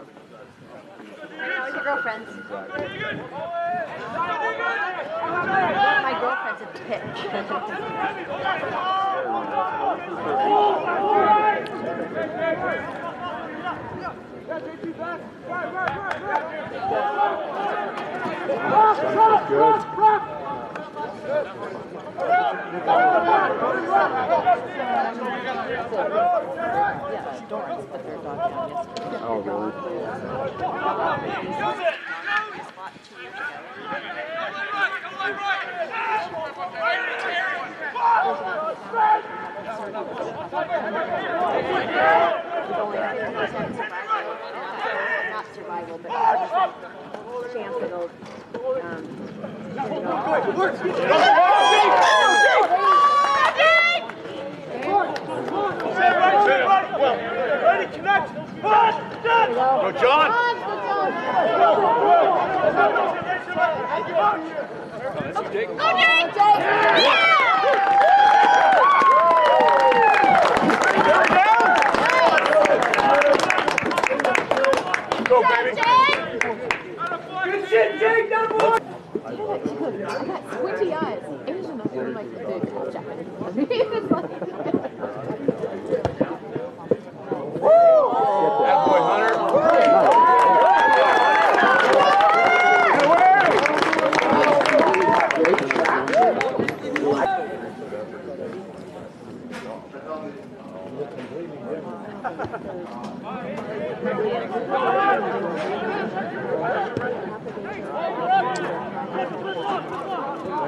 How's your girlfriend? My girlfriend's a Doris Oh, 10% survival. Not survival, but chance it'll, um, Ready, connect! Go, John! Go, baby! Good shit, Jake! I got squinty eyes. Asian, I'm like, dude, Japanese. It's like- That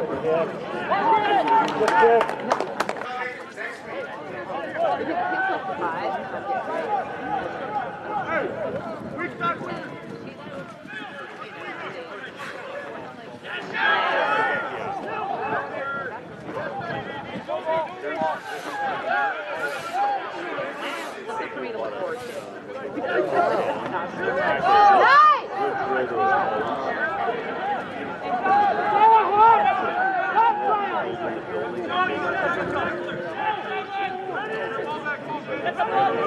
Oh, for. Go,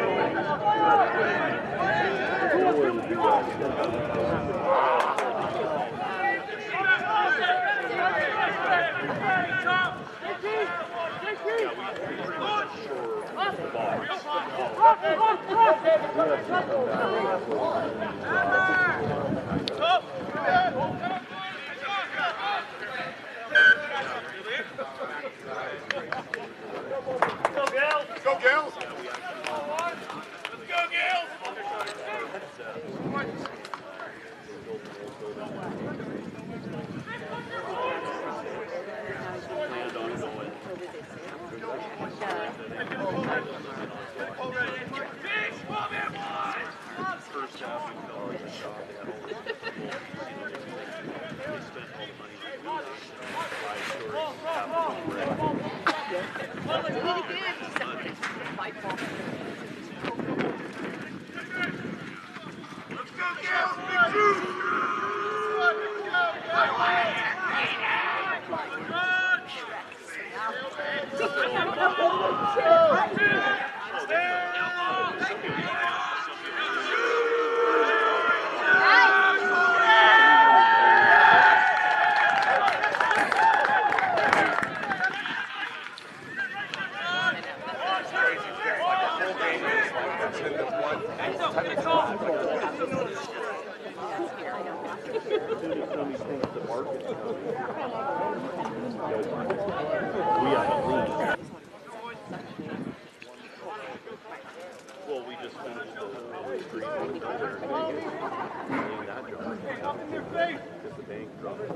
jar. Because the bank dropped it.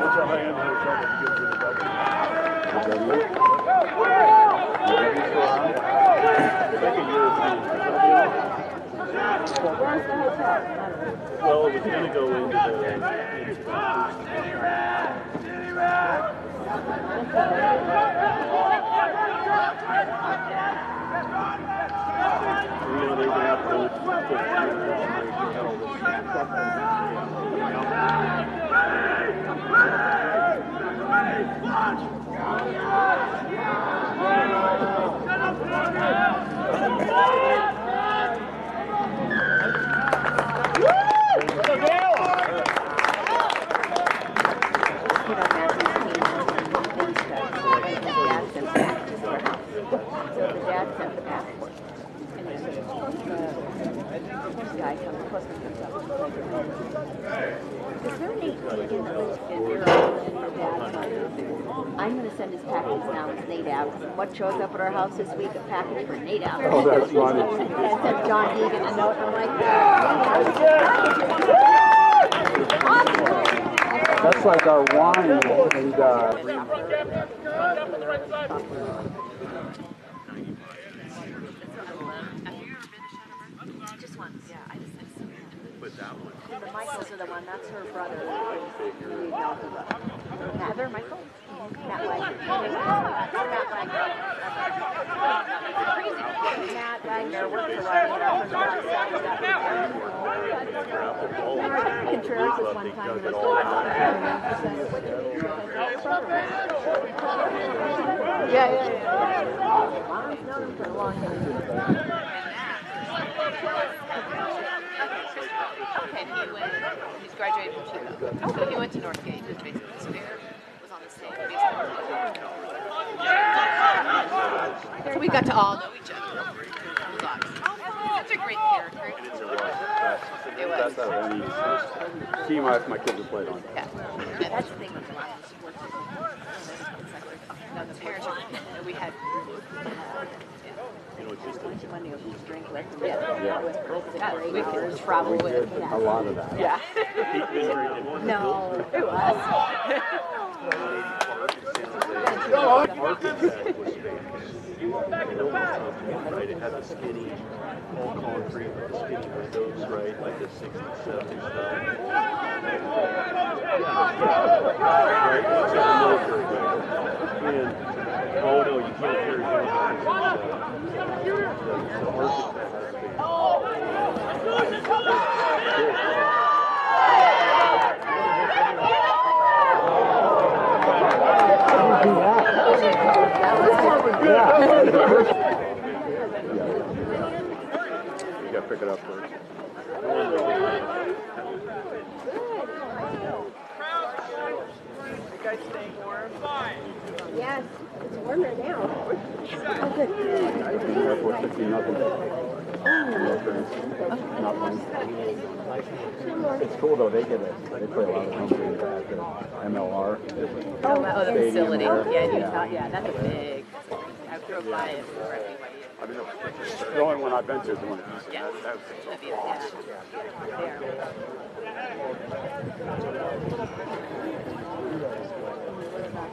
That's a high end of the trouble to get to the double. Where's the hotel? Well, it was gonna go into the, into the. You know, they were gonna have to go full You know, Matthew's team was in Finchester, and his dad sent him back to their house. So the dad sent the passport. And he said, this guy comes, Postman comes up. Is there any, in your dad's I'm gonna send his package now to Nate Ave. What shows up at our house this week? A package for Nate Ave. Oh, that's funny. And I sent John Deegan a note, I'm like, "Uh, That's like our wine and, uh, Just once, yeah, I just sent some. The Michaels the one, that's her brother. Heather Michael? Matt Wagner. Matt Wagner. Matt Wagner for Wagner Contreras was one time going on. Yeah, yeah, yeah. Mom's known him for a long time. Okay, he went, he's graduated from Chico. So he went to Northgate, just basically, was on the same baseball team. So we got to all know each other. It was awesome. Such a great character. It was. that's only team I, my kids have played on. Yeah. That's the thing with the last sport. It's no, the parents we had, uh, You know, just a Monday will just drink with him. yeah, With girls at yeah, great we could hours. travel We with. did a lot of that. Yeah. peak injury and one No, it was. Park in that was famous. You know what's up, right? It had the skinny, all concrete, with the skinny windows, right? Like the 60s, 70s style. Right? It's a military way. And, oh no, you can't carry guns. The architect. You gotta pick it up first. Yes, it's warmer now. Airport sixteen nothing. Nothing. It's cool though, they get it, they play a lot of country at the MLR. Oh, oh, the facility. Yeah, Yeah. tell, yeah, that's a big. I drove by it for BYU. I mean, the only one I've been to is the one in Houston. Yeah. That, that was That'd be- yeah.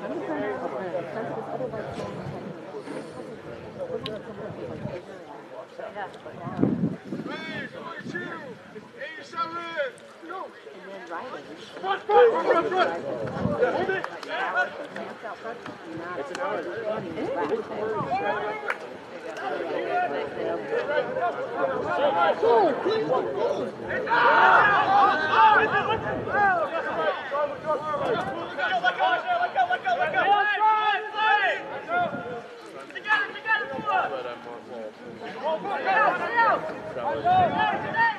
were going now. It's her 88th today.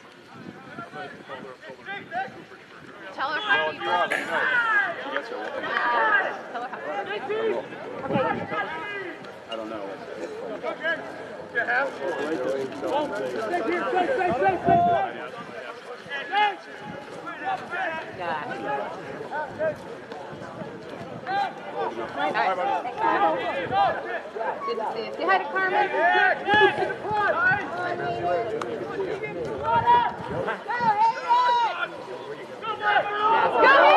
Tell her happy birthday. She gets her. Tell her happy. I don't know. Good to see you. Say hi to Carmen. Oh,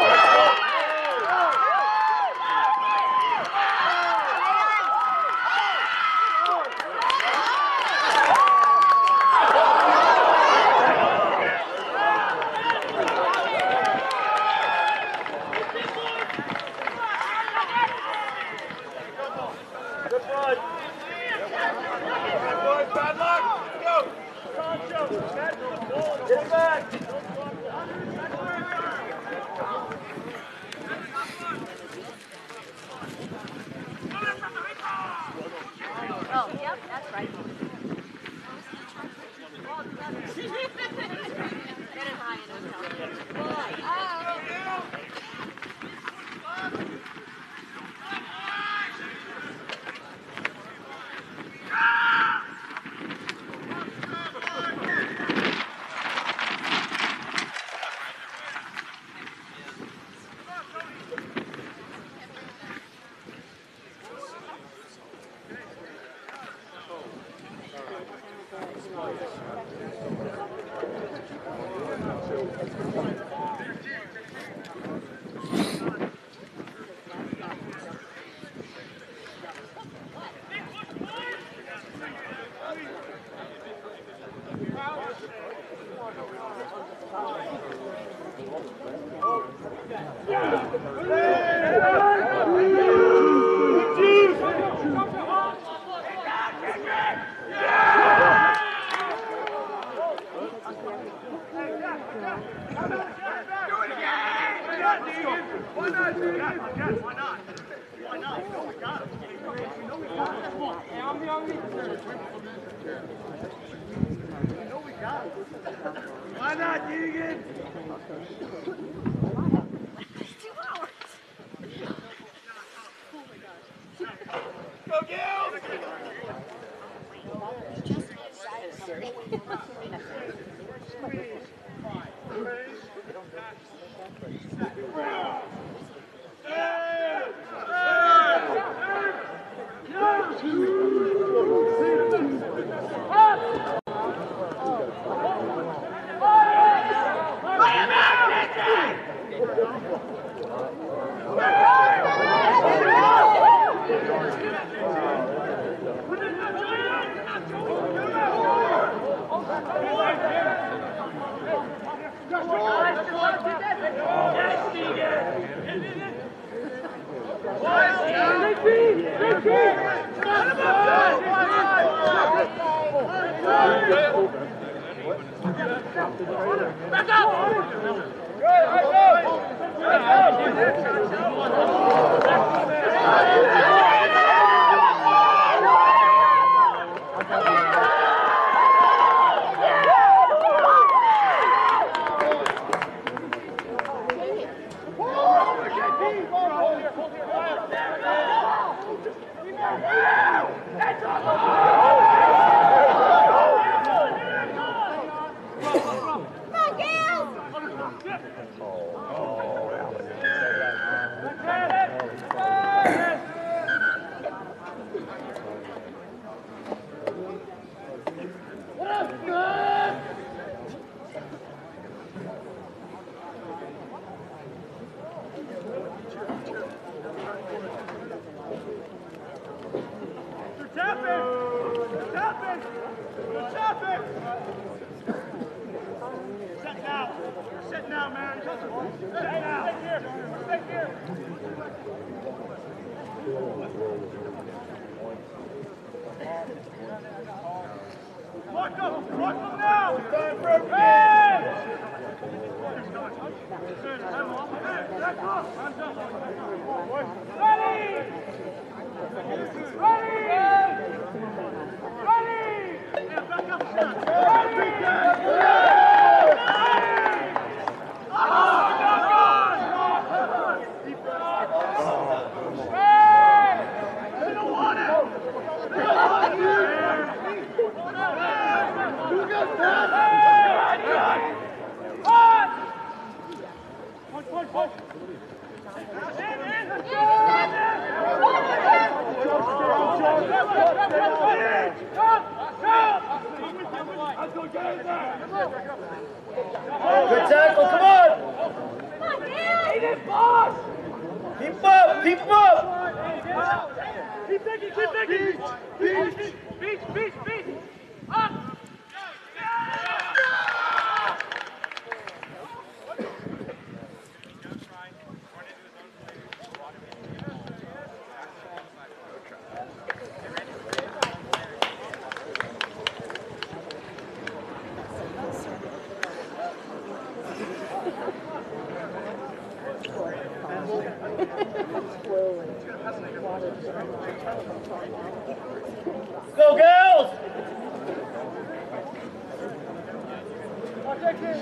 Up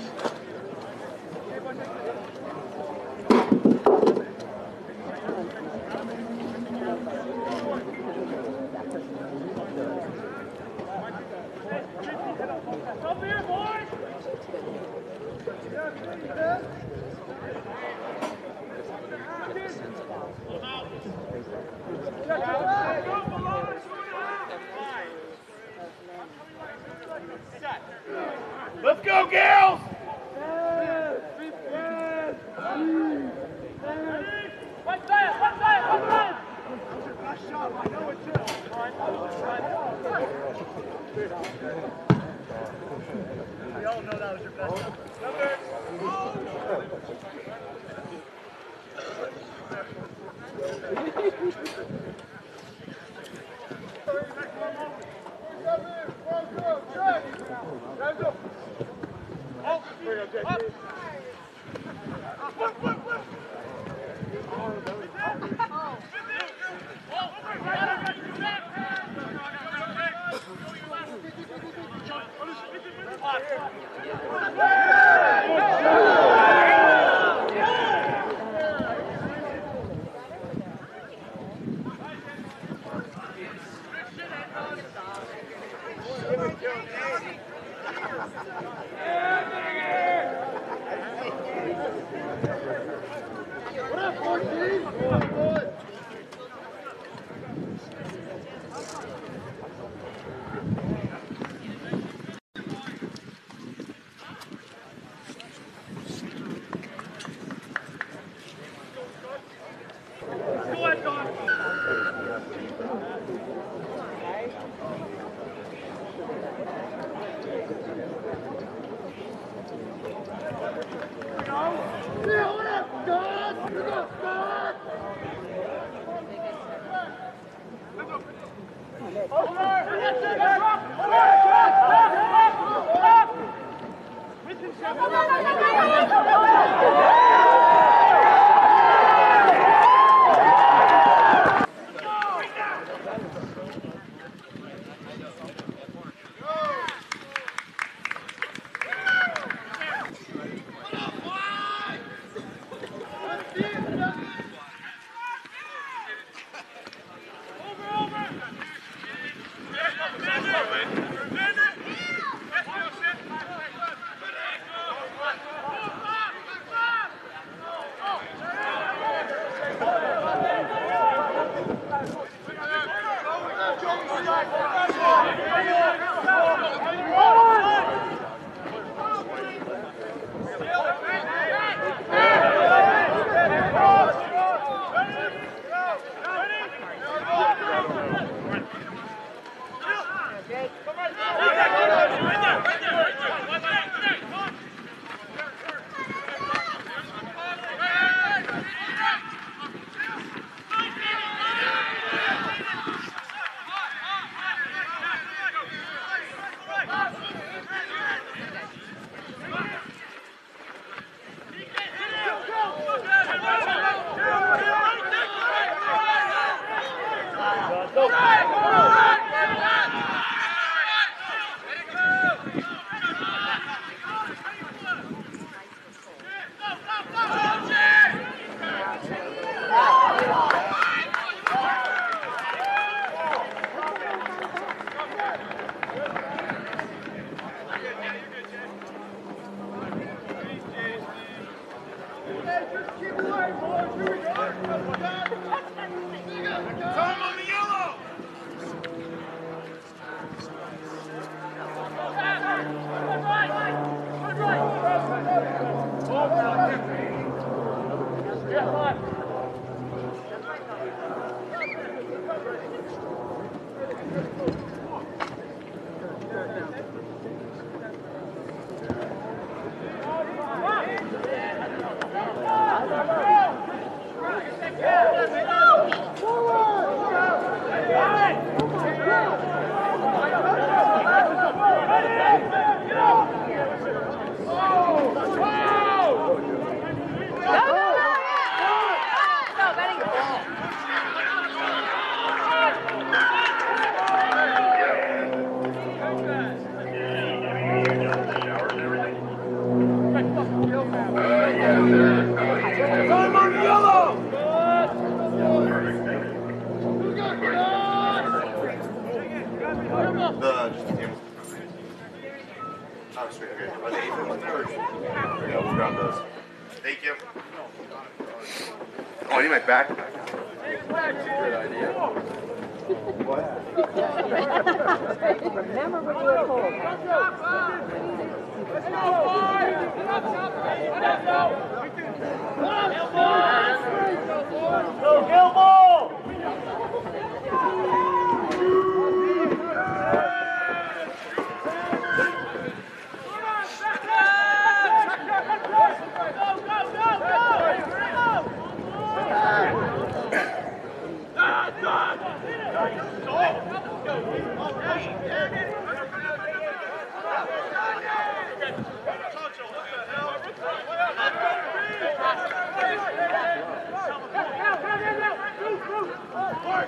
Come on,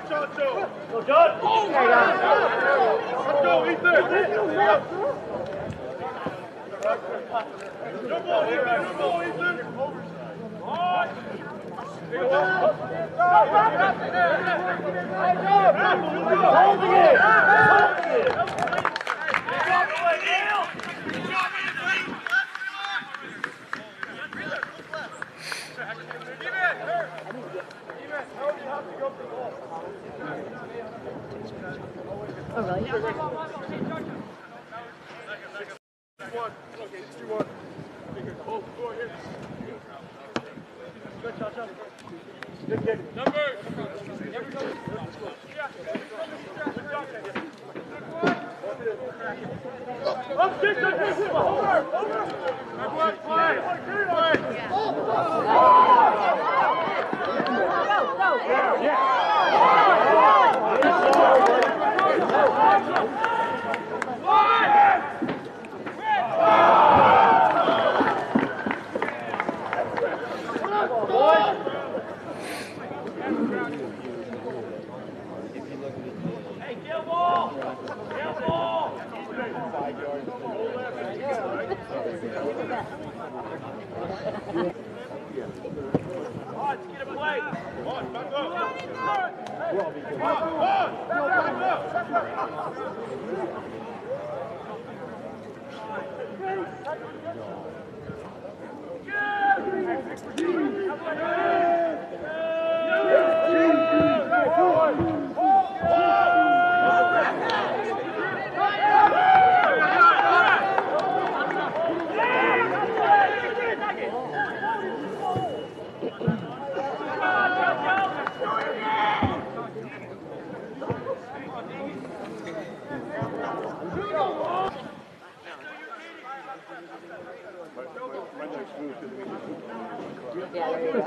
Chacho. Go, Oh, my God. Hold it! Oh, really?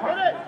Go!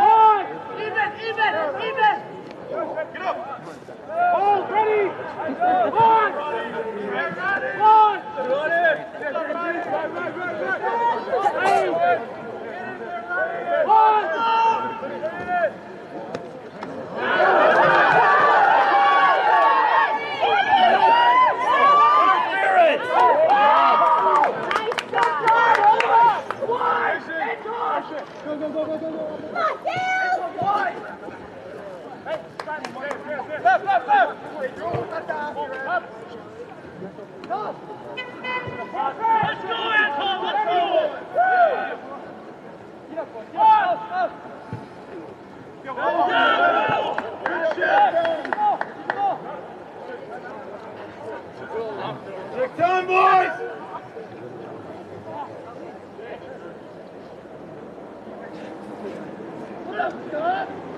Oh, get the kid Get up! Go, go, go, go, go. Let's go!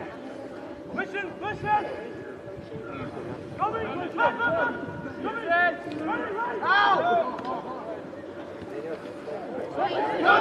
Pushing, pushing. Coming, push back, coming. Coming, coming, right. Out. Go,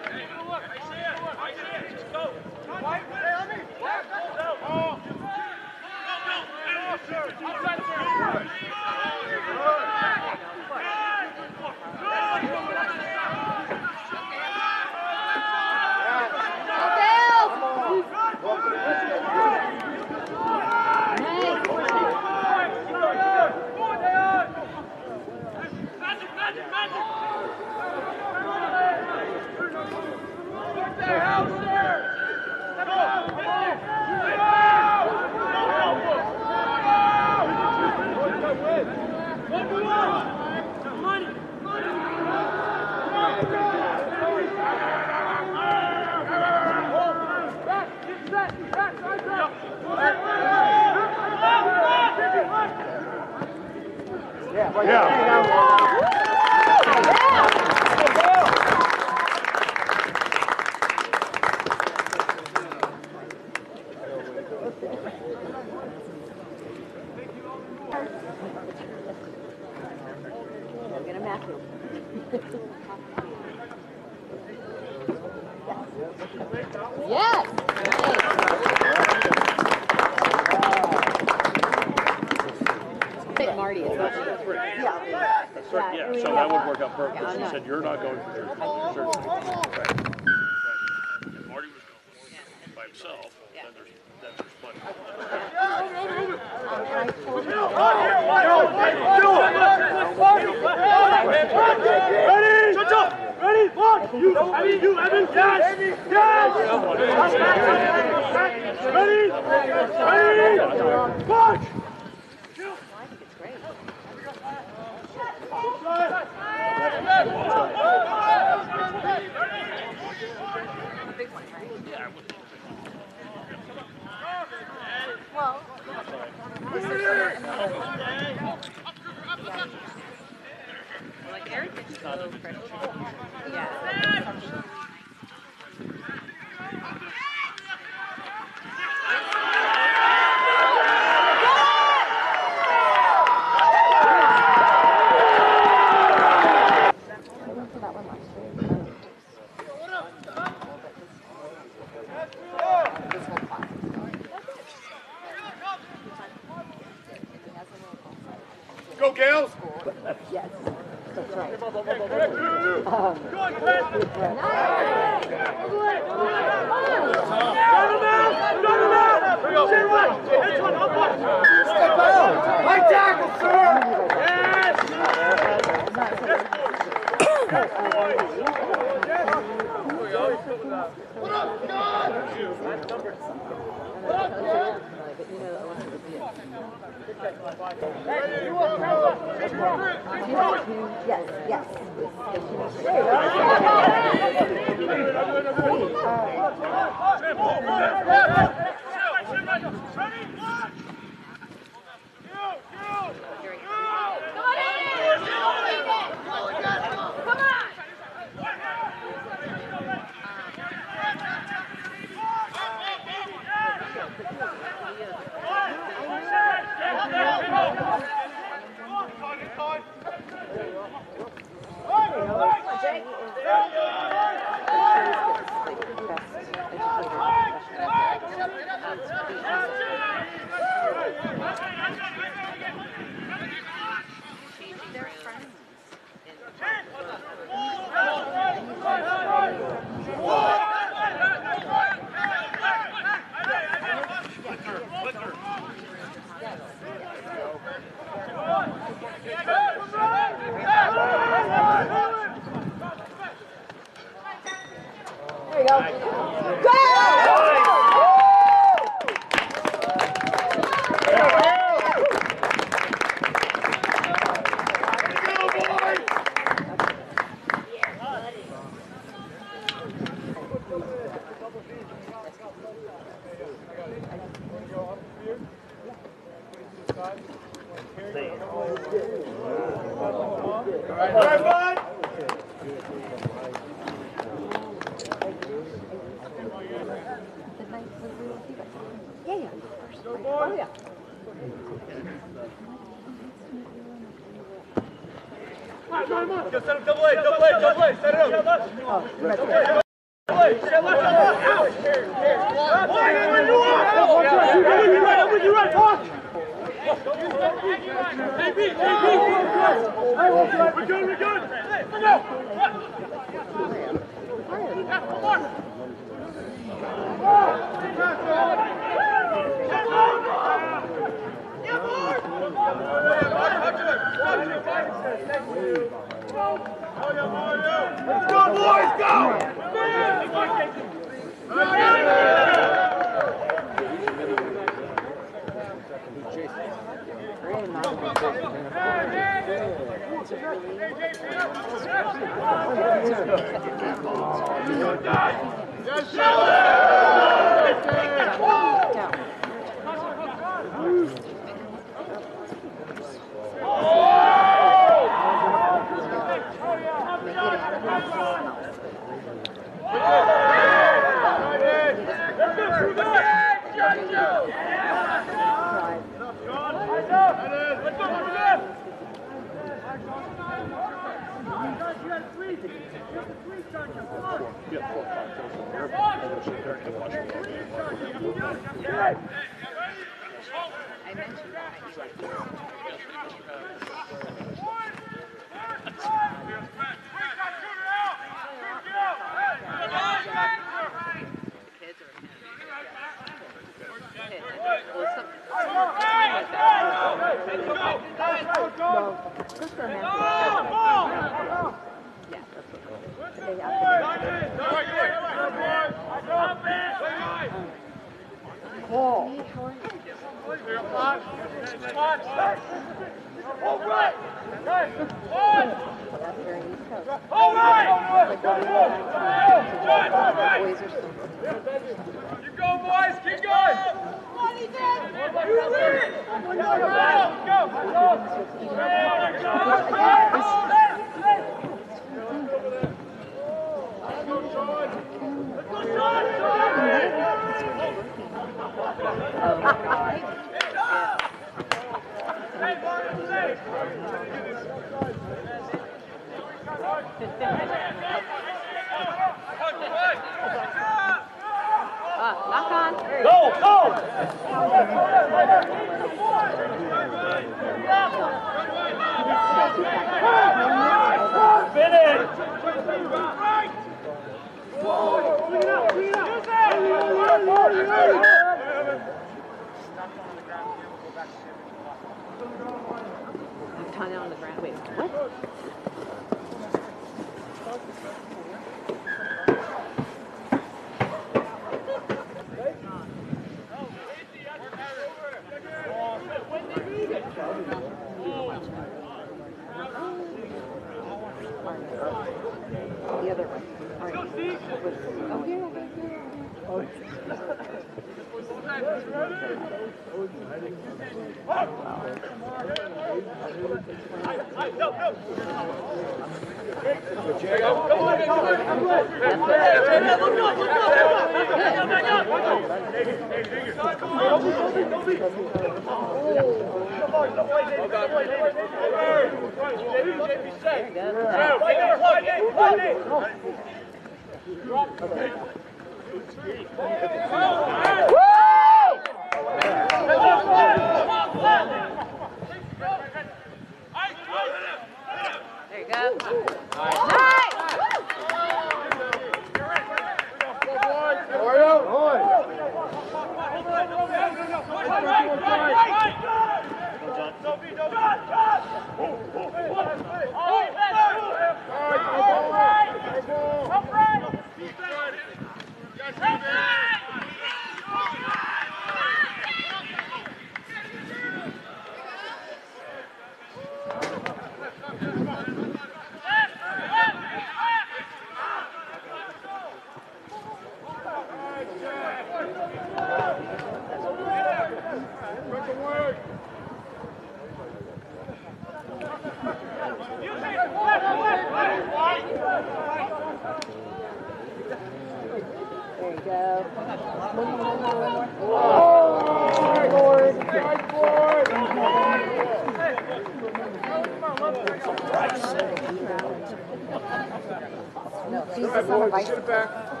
No, Jesus on a.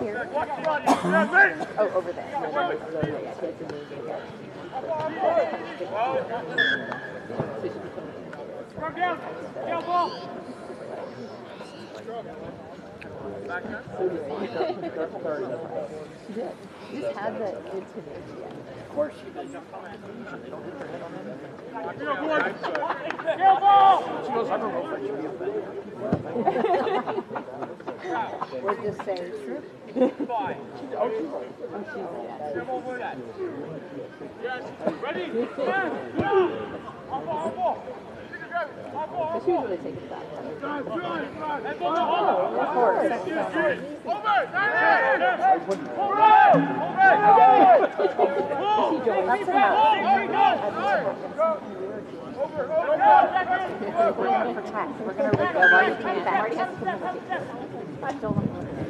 here? Oh, over there. Come down. Down ball. He's had that yet. Of course she does. Down ball. We're just saying true. Five. Oh. Come over that. Yes. Ready? Stand. On ball, on ball. On on She ball. usually takes that. Drive, drive, drive. Go, go, Oh, go. of course. That's so Over. hard. Over.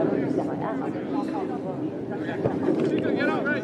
Get out, right.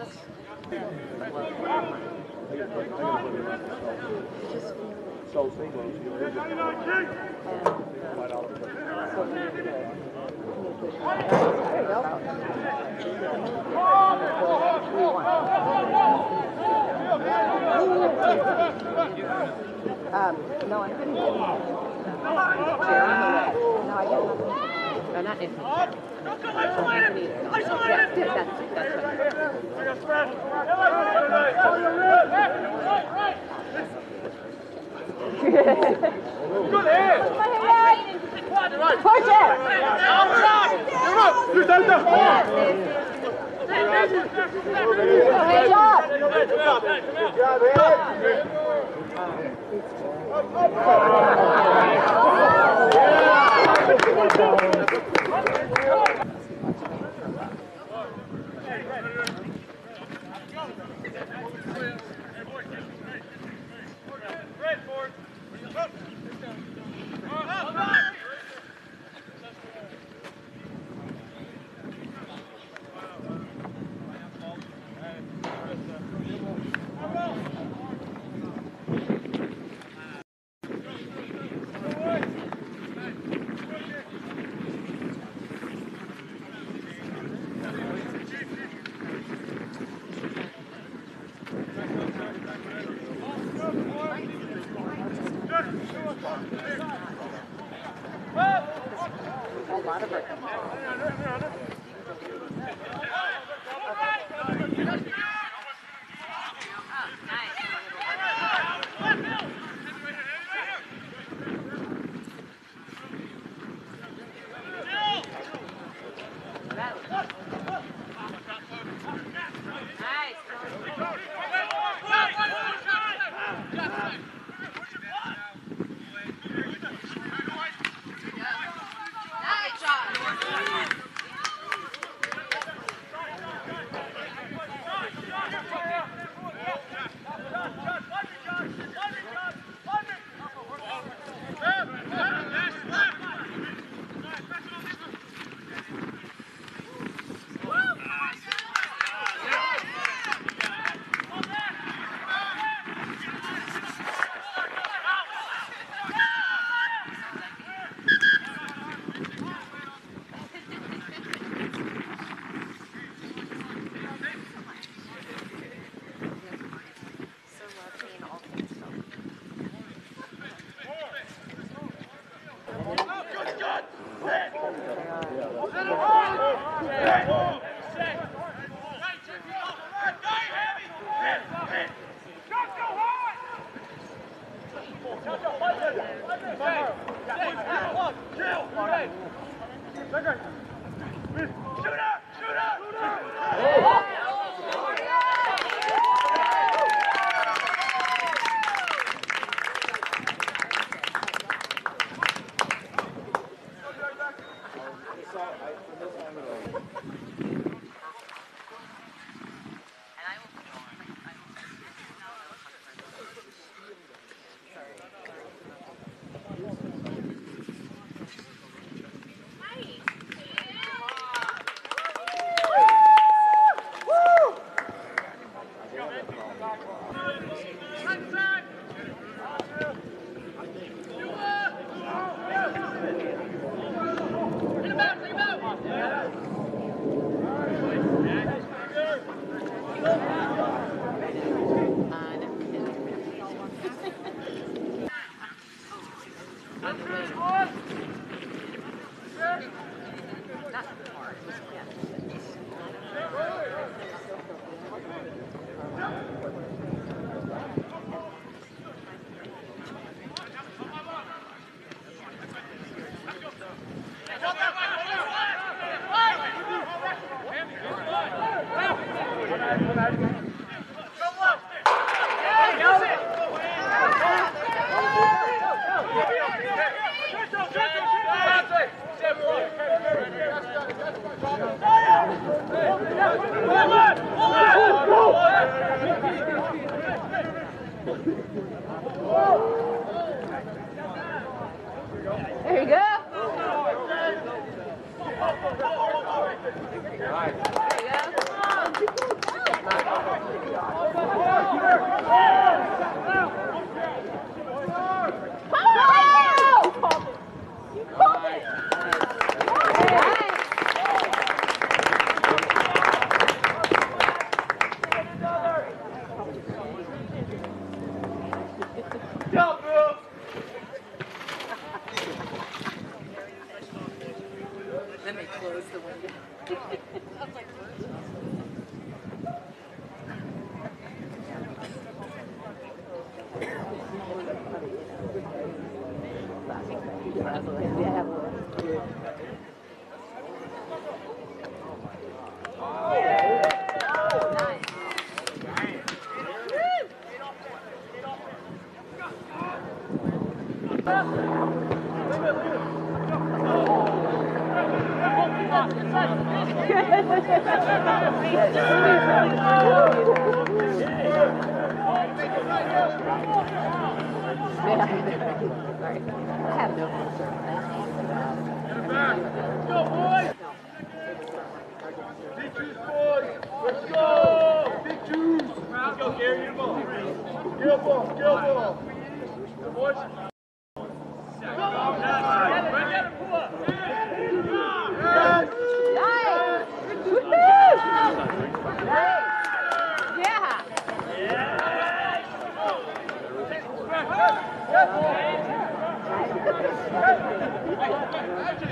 Um, no, I couldn't get anything. No, I. No, not infant. Yeah, dude, that's, that's right. Good hand. Push it! You're done, done. Good job! Red board. Sorry. I have no. Go, boys! Big juice, boys! Let's go! Big juice! Let's go, Gary, get a ball. Get a ball, get a ball. Boys.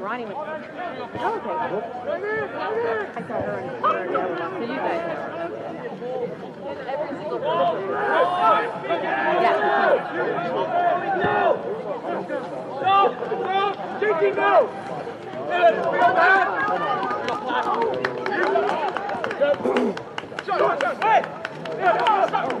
Ronnie was. Okay. One. So you. No! No! JT, no! Feel up. Hey! Yeah, stop.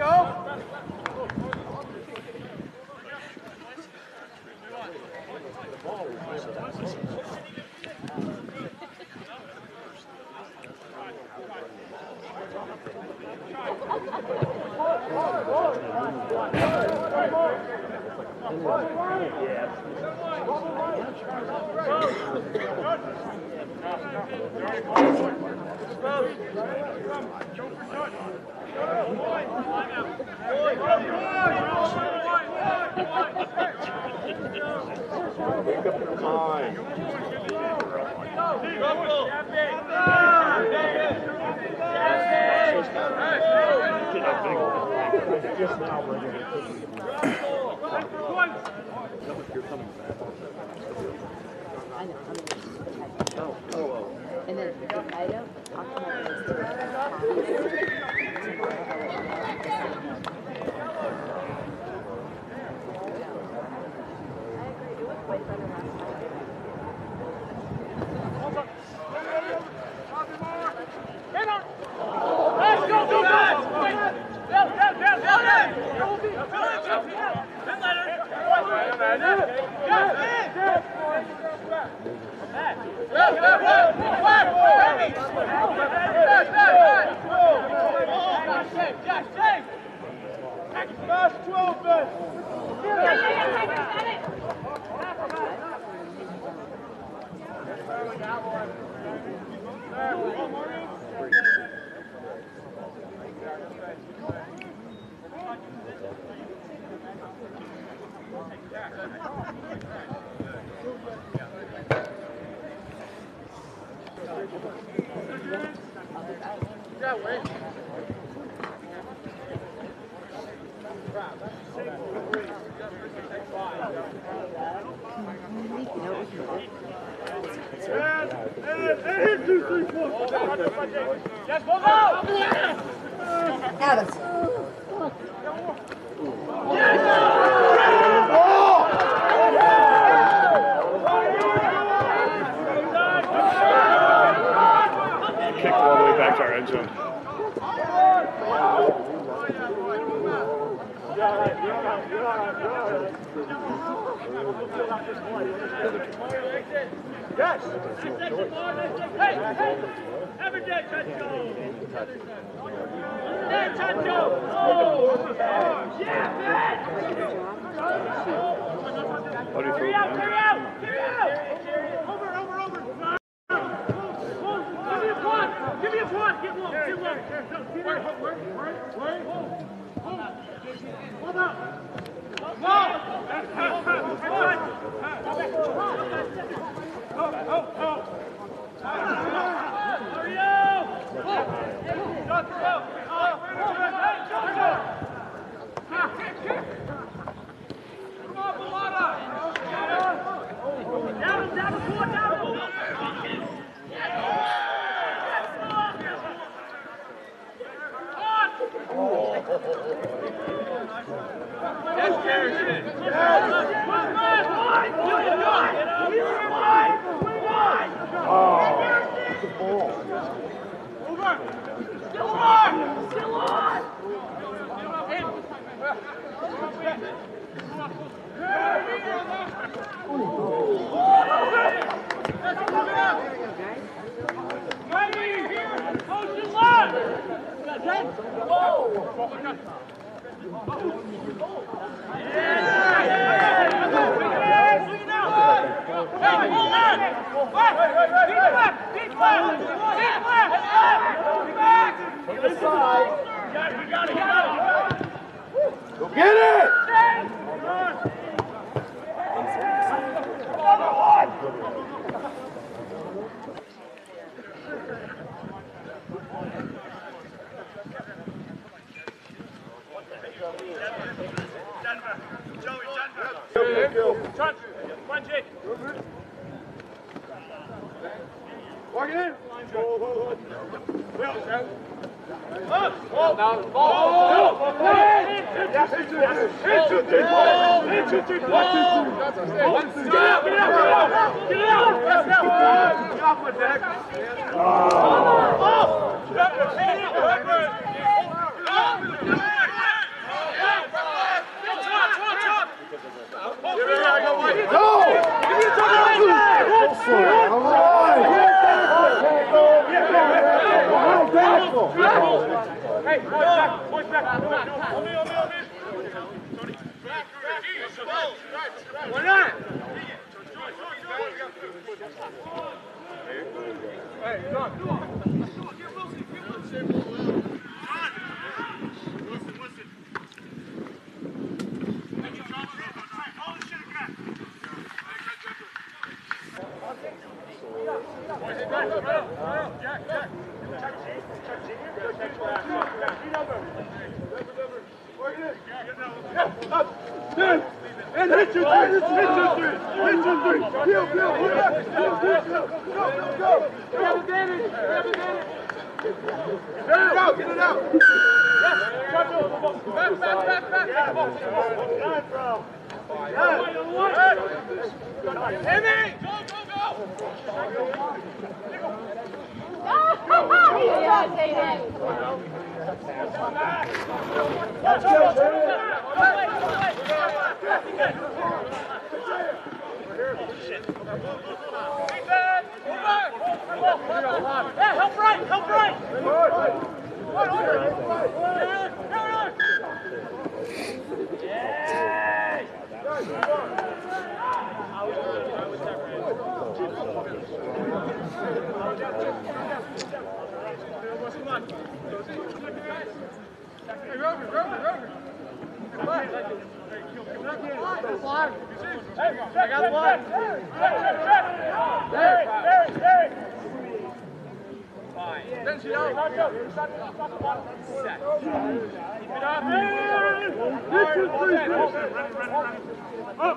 Go. Yes. Hey, hey, every day. Oh, yeah, man. Feel? out, carry out, carry out. Over, over, over. Give me a quad. Give me a quad. Get low, get low. Wait, wait, wait, wait. Hold up. Oh, Whoa! Get it! Walk it in. Now, ball. Yes, into it. Into it. Into it. Into it. Get out, get out, get out. Get out. Let's go. Get off my deck. Hey, boys back, boys back. On me, on me, on me. Why not? Hey, come on. And hit your three, hit your three, hit your three. Bill, Bill, look up. Bill, Bill, Bill. Go, go, go. We have advantage, we have advantage. There you go, get it out. Yes, back, back, back, back. Get the ball, get the ball. Line from. Timmy, go, go, go. Yeah, David. Help right, help right. I got one. Derek, Derek, Derek. Out. Keep it up. Hit your three. Up.